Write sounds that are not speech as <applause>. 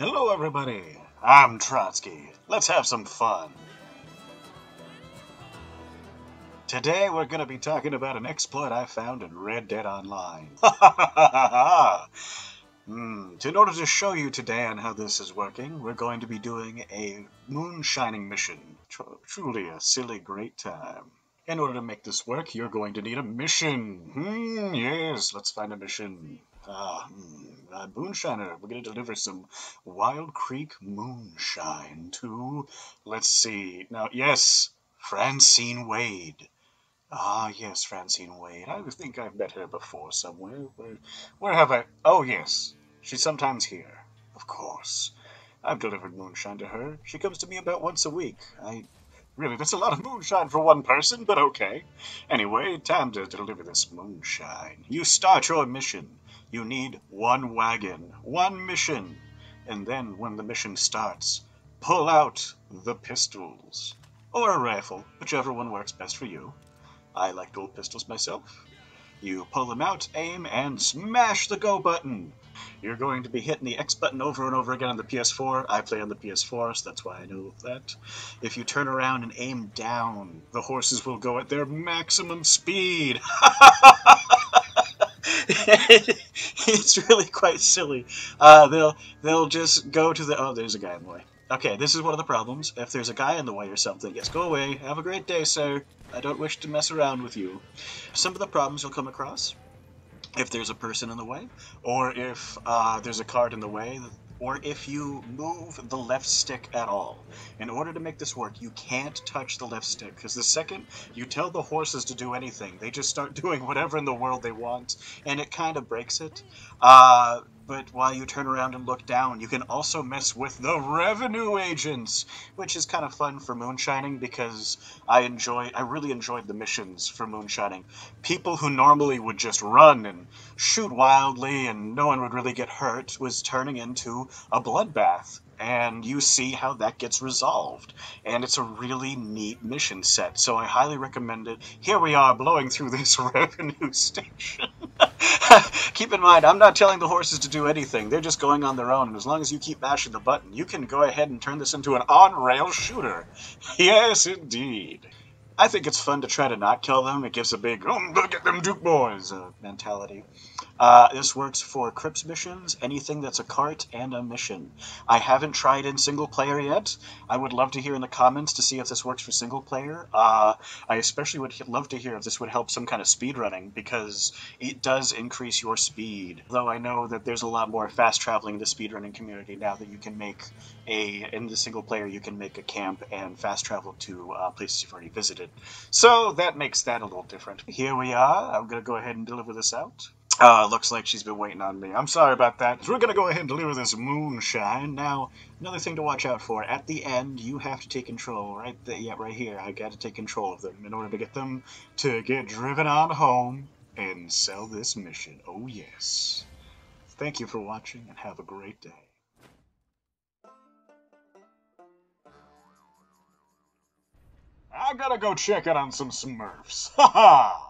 Hello, everybody. I'm Trotsky. Let's have some fun. Today, we're going to be talking about an exploit I found in Red Dead Online. <laughs> mm, in order to show you today on how this is working, we're going to be doing a moonshining mission. Tr truly a silly, great time. In order to make this work, you're going to need a mission. Hmm, yes, let's find a mission. Ah, uh, Moonshiner, we're going to deliver some Wild Creek moonshine to, let's see, now, yes, Francine Wade. Ah, yes, Francine Wade. I think I've met her before somewhere. Where, where have I? Oh, yes, she's sometimes here. Of course. I've delivered moonshine to her. She comes to me about once a week. I Really, that's a lot of moonshine for one person, but okay. Anyway, time to deliver this moonshine. You start your mission. You need one wagon, one mission. And then, when the mission starts, pull out the pistols. Or a rifle, whichever one works best for you. I like dual pistols myself. You pull them out, aim, and smash the go button. You're going to be hitting the X button over and over again on the PS4. I play on the PS4, so that's why I know that. If you turn around and aim down, the horses will go at their maximum speed. <laughs> it's really quite silly. Uh, they'll they'll just go to the oh, there's a guy in the way. Okay, this is one of the problems. If there's a guy in the way or something, yes, go away. Have a great day, sir. I don't wish to mess around with you. Some of the problems you'll come across if there's a person in the way, or if uh, there's a card in the way, or if you move the left stick at all. In order to make this work, you can't touch the left stick, because the second you tell the horses to do anything, they just start <laughs> doing whatever in the world they want, and it kind of breaks it. Uh, but while you turn around and look down, you can also mess with the revenue agents, which is kind of fun for moonshining because I enjoy, I really enjoyed the missions for moonshining. People who normally would just run and shoot wildly and no one would really get hurt was turning into a bloodbath and you see how that gets resolved. And it's a really neat mission set, so I highly recommend it. Here we are blowing through this <laughs> revenue station. <laughs> keep in mind, I'm not telling the horses to do anything. They're just going on their own, and as long as you keep mashing the button, you can go ahead and turn this into an on-rail shooter. <laughs> Yes, indeed. I think it's fun to try to not kill them. It gives a big, oh, look at them Duke boys uh, mentality. Uh, this works for Crypt missions, anything that's a cart and a mission. I haven't tried in single player yet. I would love to hear in the comments to see if this works for single player. Uh, I especially would love to hear if this would help some kind of speed running because it does increase your speed. Though I know that there's a lot more fast traveling in the speedrunning community now that you can make a in the single player you can make a camp and fast travel to uh, places you've already visited. So that makes that a little different. Here we are. I'm gonna go ahead and deliver this out. Uh, looks like she's been waiting on me. I'm sorry about that. We're going to go ahead and deliver this moonshine. Now, another thing to watch out for. At the end, you have to take control. Right there, yeah, right here. I got to take control of them in order to get them to get driven on home and sell this mission. Oh, yes. Thank you for watching and have a great day. I gotta go check it on some Smurfs. <laughs> Ha ha!